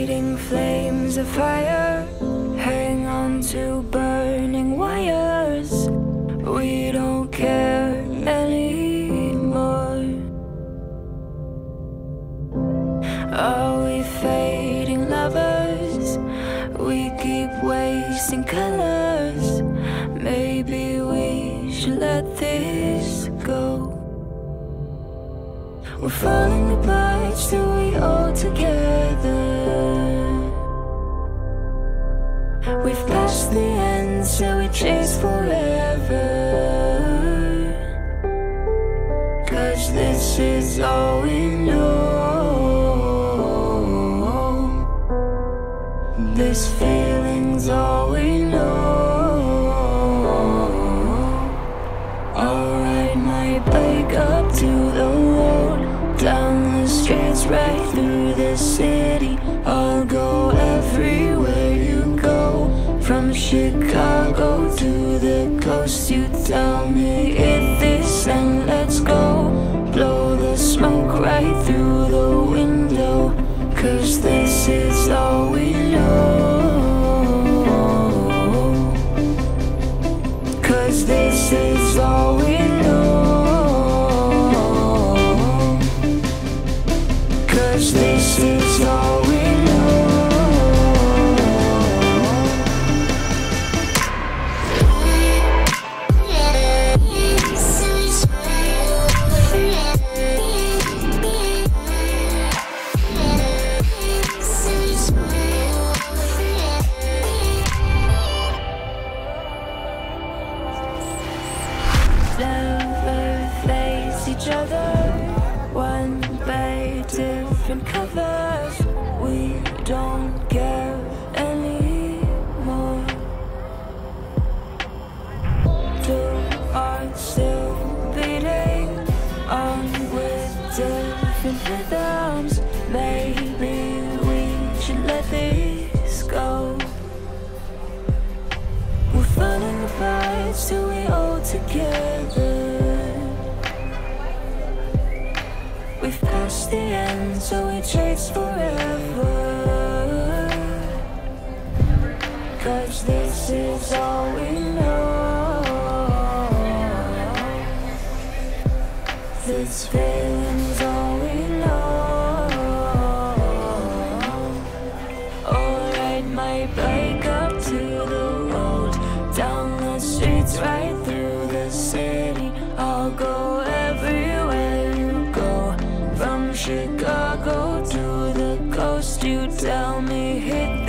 Arms of fire hang on to burning wires. We don't care anymore. Are we fading lovers? We keep wasting colors. Maybe we should let this go. We're falling apart, still we all together. This is all we know. This feeling's all we know. I'll ride my bike up to the road, down the streets, right through the city. I'll go everywhere you go, from Chicago to the coast. You tell me This is all different covers. We don't care anymore. Two hearts still beating on with different rhythms. Maybe we should let this go. We're falling apart, still we all together. We've the end, so we chase forever. Cause this is all we know. This feeling's all we know. Ride my bike up to the Chicago to the coast. You tell me hit